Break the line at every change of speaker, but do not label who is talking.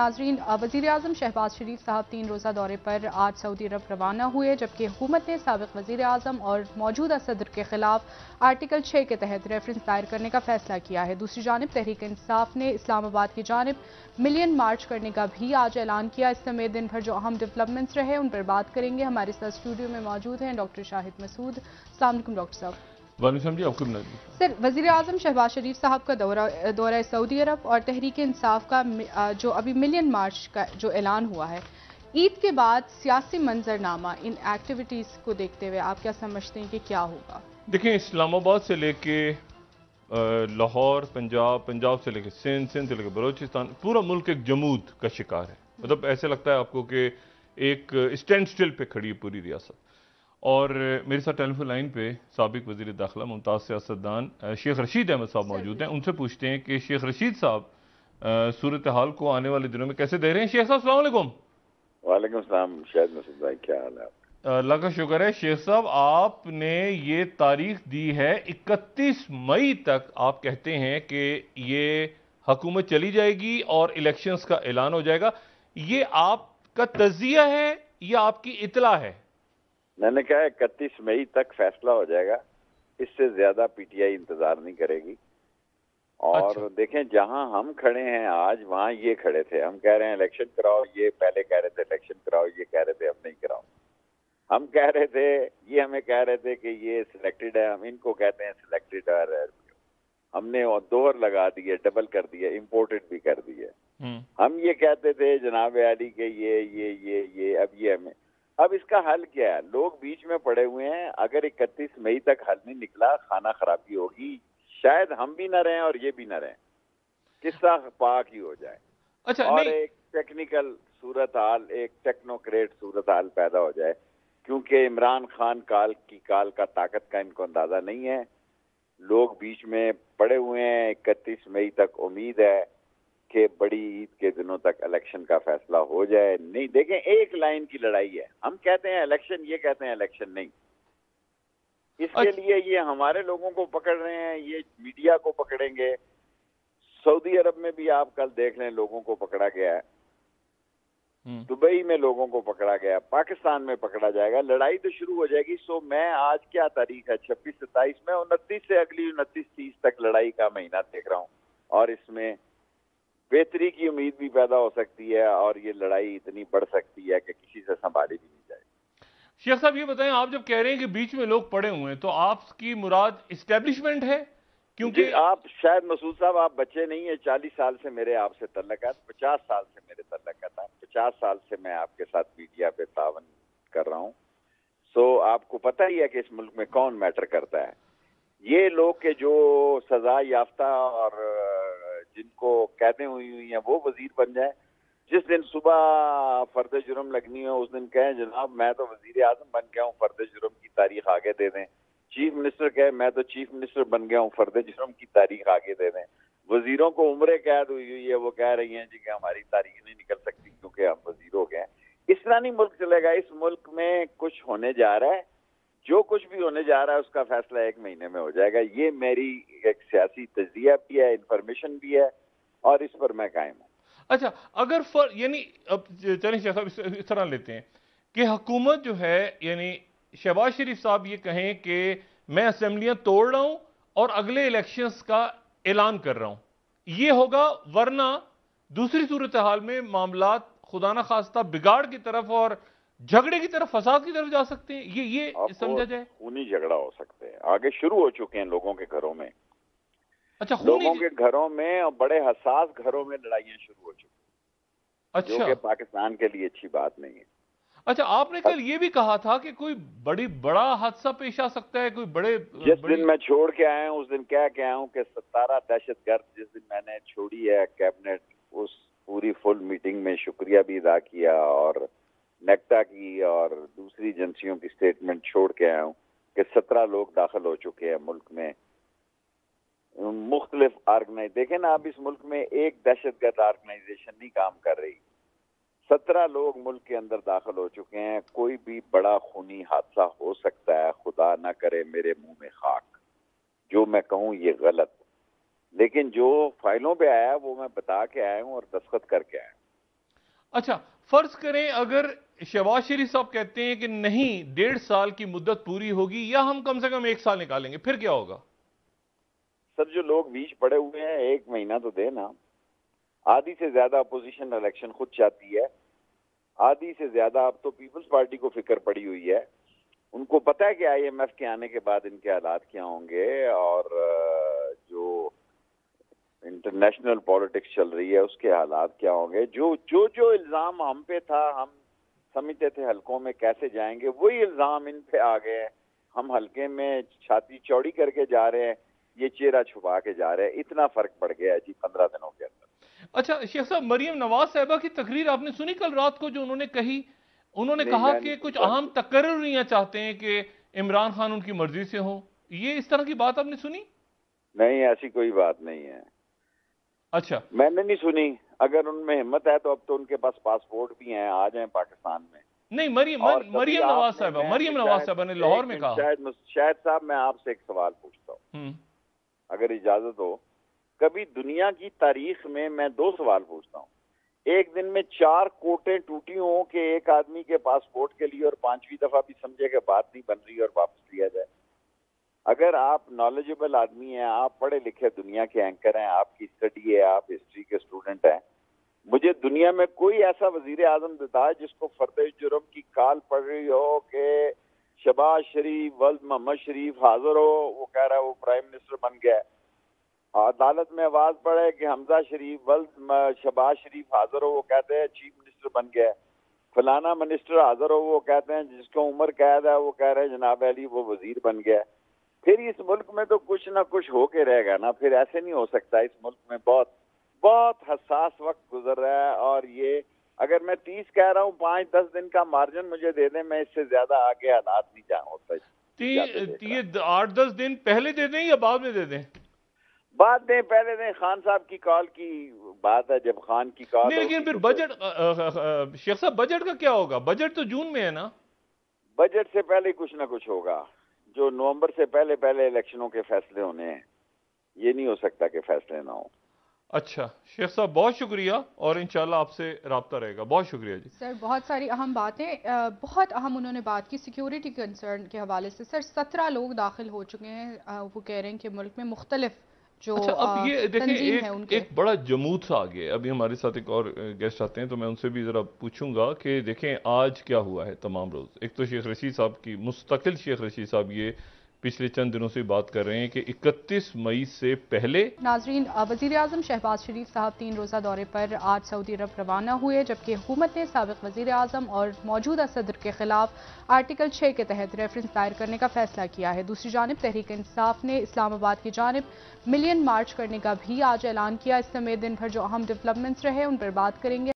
नाजरीन वज़ीर अजम शहबाज शरीफ साहब तीन रोज़ा दौरे पर आज सऊदी अरब रवाना हुए, जबकि हुकूमत ने सबक वज़ीर अजम और मौजूदा सदर के खिलाफ आर्टिकल छः के तहत रेफरेंस दायर करने का फैसला किया है। दूसरी जानब, तहरीक इंसाफ ने इस्लामाबाद की जानब मिलियन मार्च करने का भी आज ऐलान किया। इस समय दिन भर जो अहम डेवलपमेंट्स रहे, उन पर बात करेंगे। हमारे साथ स्टूडियो में मौजूद हैं डॉक्टर शाहिद मसूद। अलैक्म डॉक्टर साहब। सर वज़ीर अजम शहबाज शरीफ साहब का दौरा दौरा सऊदी अरब और तहरीक इंसाफ का जो अभी मिलियन मार्च का जो ऐलान हुआ है। ईद के बाद सियासी मंजरनामा इन एक्टिविटीज़ को देखते हुए आप क्या समझते हैं कि क्या होगा?
देखिए इस्लामाबाद से लेके लाहौर पंजाब पंजाब से लेके सिंध सिंध से लेके बलोचिस्तान पूरा मुल्क एक जमूद का शिकार है। मतलब ऐसे लगता है आपको कि एक स्टैंड स्टिल पे खड़ी है पूरी रियासत। और मेरे साथ टेलीफोन लाइन पे सबक वजी दाखिला मुमताज़ सियासतदान शेख रशीद अहमद साहब मौजूद हैं। उनसे पूछते हैं कि शेख रशीद साहब सूरत हाल को आने वाले दिनों में कैसे दे रहे हैं? शेख साहब सलामकुम
वालेकुम। सलाम शायद मसूद भाई क्या हाल है
अल्लाह का शुक्र है शेख साहब आपने ये तारीख दी है 31 मई तक। आप कहते हैं कि ये हुकूमत चली जाएगी और इलेक्शंस का ऐलान हो जाएगा। ये आपका तजिया है या आपकी इतला है?
मैंने कहा इकतीस मई तक फैसला हो जाएगा। इससे ज़्यादा पीटीआई इंतज़ार नहीं करेगी। और अच्छा। देखें जहाँ हम खड़े हैं आज वहाँ ये खड़े थे। हम कह रहे हैं इलेक्शन कराओ ये पहले कह रहे थे इलेक्शन कराओ ये कह रहे थे हम नहीं कराओ। हम कह रहे थे ये हमें कह रहे थे कि ये सिलेक्टेड है हम इनको कहते हैं सिलेक्टेड है हमने दोहर लगा दिए डबल कर दिए इम्पोर्टेड भी कर दिए। हम्म। हम ये कहते थे जनाब अली के ये ये ये ये अब ये हमें अब इसका हल क्या है? लोग बीच में पड़े हुए हैं। अगर इकतीस मई तक हल नहीं निकला खाना खराबी होगी। शायद हम भी ना रहें और ये भी ना रहें। किस्सा पाक ही हो जाए।
अच्छा
और नहीं। एक टेक्निकल सूरत हाल एक टेक्नोक्रेट सूरत हाल पैदा हो जाए। क्योंकि इमरान खान काल की काल का ताकत का इनको अंदाज़ा नहीं है। लोग बीच में पड़े हुए हैं। इकतीस मई तक उम्मीद है। कि बड़ी ईद के दिनों तक इलेक्शन का फैसला हो जाए। नहीं देखें एक लाइन की लड़ाई है। हम कहते हैं इलेक्शन ये कहते हैं इलेक्शन नहीं। इसके अच्छा। लिए ये हमारे लोगों को पकड़ रहे हैं ये मीडिया को पकड़ेंगे। सऊदी अरब में भी आप कल देख लें लोगों को पकड़ा गया है। हम्म। दुबई में लोगों को पकड़ा गया पाकिस्तान में पकड़ा जाएगा। लड़ाई तो शुरू हो जाएगी। सो मैं आज क्या तारीख है? छब्बीस सत्ताईस में उनतीस से अगली उनतीस तीस तक लड़ाई का महीना देख रहा हूँ। और इसमें बेहतरी की उम्मीद भी पैदा हो सकती है और ये लड़ाई इतनी बढ़ सकती है कि किसी से संभाली भी नहीं जाए
शेख साहब ये बताएँ आप जब कह रहे हैं कि बीच में लोग पड़े हुए हैं तो आपकी मुराद इस्टेब्लिशमेंट है?
क्योंकि आप शायद मसूद साहब आप बच्चे नहीं है चालीस साल से मेरे आपसे तल्लक है पचास साल से मेरे तल्लक था पचास साल से मैं आपके साथ मीडिया पे तावन कर रहा हूँ। सो आपको पता ही है कि इस मुल्क में कौन मैटर करता है। ये लोग के जो सजा याफ्ता और जिनको कैदें हुई हुई हैं, वो वज़ीर बन जाए। जिस दिन सुबह फर्द जुर्म लगनी हो, उस दिन कहें, जनाब, मैं तो वज़ीर आज़म बन गया हूँ, फर्द जुर्म की तारीख आगे दे दें। चीफ मिनिस्टर कहे, मैं तो चीफ मिनिस्टर बन गया हूँ, फर्द जुर्म की तारीख आगे दे दें। वजीरों को उम्र कैद हुई हुई है, वो कह रही हैं जी कि हमारी तारीख नहीं निकल सकती क्योंकि हम वज़ीर हो गए इस तरह नहीं मुल्क चलेगा। इस मुल्क में कुछ होने जा रहा है। जो कुछ भी होने जा रहा है, उसका फैसला एक महीने में हो जाएगा। ये मेरी एक सियासी तजिया भी है इंफॉर्मेशन भी है, और इस पर मैं कायम हूँ।
अच्छा अगर फर, यानी अब चलें साहब, इस तरह लेते हैं कि हुकूमत जो है, यानी शहबाज शरीफ साहब ये कहें कि मैं असम्बलियाँ तोड़ रहा हूँ और अगले इलेक्शंस का ऐलान कर रहा हूँ। ये होगा, वरना दूसरी सूरत हाल में मामला खुदा न खास्ता बिगाड़ की तरफ़ और झगड़े की तरफ़ फसाद की तरफ़ जा सकते हैं। ये ये समझा जाए।
खूनी झगड़ा हो सकते हैं। आगे शुरू हो चुके हैं लोगों के घरों में।
अच्छा
लोगों के घरों में और बड़े हसास घरों में लड़ाइयाँ शुरू हो चुकी अच्छा जो कि पाकिस्तान के लिए अच्छी बात नहीं है।
अच्छा आपने कल ये भी कहा था कि कोई बड़ी बड़ा हादसा पेश आ सकता है कोई बड़े
जिस बड़ी... दिन मैं छोड़ के आया हूँ उस दिन क्या क्या हूँ कि सतारा दहशत गर्द जिस दिन मैंने छोड़ी है कैबिनेट उस पूरी फुल मीटिंग में शुक्रिया भी अदा किया और नेक्टा की और दूसरी एजेंसियों की स्टेटमेंट छोड़ के आया हूँ कि सत्रह लोग दाखिल हो चुके हैं मुल्क में। मुख्तलिफ़ ऑर्गेनाइज देखें ना अब इस मुल्क में एक दहशत गर्द ऑर्गेनाइजेशन नहीं काम कर रही। सत्रह लोग मुल्क के अंदर दाखिल हो चुके हैं, कोई भी बड़ा खूनी हादसा हो सकता है, खुदा ना करे मेरे मुँह में खाक। जो मैं कहूँ, ये गलत। लेकिन जो फाइलों पे आया, वो मैं बता के आया हूँ और दस्खत करके आया
अच्छा फ़र्ज़ करें, अगर शहबाज शरीफ साहब कहते हैं कि नहीं, डेढ़ साल की मुद्दत पूरी होगी या हम कम से कम एक साल निकालेंगे, फिर क्या होगा?
सर, जो लोग बीच पड़े हुए हैं, एक महीना तो देना आधी से ज़्यादा अपोजिशन इलेक्शन खुद चाहती है। आधी से ज़्यादा अब तो पीपल्स पार्टी को फ़िक्र पड़ी हुई है। उनको पता है कि आईएमएफ के आने के बाद इनके हालात क्या होंगे और इंटरनेशनल पॉलिटिक्स चल रही है उसके हालात क्या होंगे? जो जो जो इल्ज़ाम हम पे था हम समझते थे हलकों में कैसे जाएँगे वही इल्ज़ाम इन पे आ गए हम हल्के में छाती चौड़ी करके जा रहे हैं ये चेहरा छुपा के जा रहे हैं। इतना फ़र्क पड़ गया है जी पंद्रह दिनों के अंदर।
अच्छा शेख साहब मरियम नवाज़ साहबा की तकरीर आपने सुनी कल रात को जो उन्होंने कही? उन्होंने कहा कि कुछ अहम तकर्रियाँ चाहते हैं कि इमरान खान उनकी मर्ज़ी से हो। ये इस तरह की बात आपने सुनी?
नहीं ऐसी कोई बात नहीं है।
अच्छा।
मैंने नहीं सुनी। अगर उनमें हिम्मत है तो अब तो उनके पास पासपोर्ट भी हैं आ जाए पाकिस्तान में।
नहीं मरियम मरियम नवाज़ साहबा मरियम नवाज़ साहबा ने लाहौर में कहा।
शायद शायद साहब मैं आपसे एक सवाल पूछता हूँ।
हम्म।
अगर इजाज़त हो कभी दुनिया की तारीख में मैं दो सवाल पूछता हूँ। एक दिन में चार कोटें टूटी हो कि एक आदमी के पासपोर्ट के लिए और पांचवी दफ़ा भी समझे कि बात नहीं बन रही और वापस लिया जाए। अगर आप नॉलेजेबल आदमी हैं, आप पढ़े लिखे दुनिया के एंकर हैं, आपकी स्टडी है, आप हिस्ट्री के स्टूडेंट हैं, मुझे दुनिया में कोई ऐसा वज़ीर आज़म देता है जिसको फर्द जुर्म की काल पड़ रही हो कि शबाज शरीफ, वल्द मोहम्मद शरीफ हाजिर हो, वो कह रहा है वो प्राइम मिनिस्टर बन गया है। अदालत में आवाज़ पड़े कि हमजा शरीफ, वल्द शबाज शरीफ हाजिर हो, वो कहते हैं चीफ मिनिस्टर बन गया है। फलाना मिनिस्टर हाजिर हो, वो कहते हैं जिसको उम्र कैद है, वो कह रहे हैं जनाब अली वो वज़ीर बन गया फिर इस मुल्क में तो कुछ ना कुछ होके रहेगा ना फिर ऐसे नहीं हो सकता। इस मुल्क में बहुत बहुत हसास वक्त गुजर रहा है और ये अगर मैं तीस कह रहा हूँ पाँच दस दिन का मार्जिन मुझे दे दें मैं इससे ज़्यादा आगे हालात नहीं होता
ये आठ दस दिन पहले दे दें या बाद में दे दें?
बाद दें पहले दें खान साहब की कॉल की बात है जब खान की कॉल
लेकिन फिर बजट शेख साहब बजट का क्या होगा? बजट तो जून में है ना।
बजट से पहले कुछ ना कुछ होगा। जो नवंबर से पहले पहले इलेक्शनों के फैसले होने हैं ये नहीं हो सकता कि फैसले ना हो।
अच्छा शेख साहब बहुत शुक्रिया और इंशाल्लाह आपसे रबता रहेगा। बहुत शुक्रिया जी।
सर बहुत सारी अहम बातें बहुत अहम उन्होंने बात की सिक्योरिटी कंसर्न के हवाले से। सर सत्रह लोग दाखिल हो चुके हैं वो कह रहे हैं कि मुल्क में मुख्तलिफ़ जो
अच्छा, अब ये देखें एक, एक बड़ा जमूत सा आ गया अभी हमारे साथ एक और गेस्ट आते हैं तो मैं उनसे भी ज़रा पूछूँगा कि देखें आज क्या हुआ है तमाम रोज़। एक तो शेख रशीद साहब की मुस्तकिल शेख रशीद साहब ये पिछले चंद दिनों से बात कर रहे हैं कि 31 मई से पहले
नाजरीन वज़ीर अजम शहबाज शरीफ साहब तीन रोज़ा दौरे पर आज सऊदी अरब रवाना हुए, जबकि हुकूमत ने सबक वज़ीर अजम और मौजूदा सदर के खिलाफ आर्टिकल छः के तहत रेफरेंस दायर करने का फैसला किया है। दूसरी जानब, तहरीक इंसाफ ने इस्लामाबाद की जानब मिलियन मार्च करने का भी आज ऐलान किया। इस समय दिन भर जो अहम डेवलपमेंट्स रहे, उन पर बात करेंगे।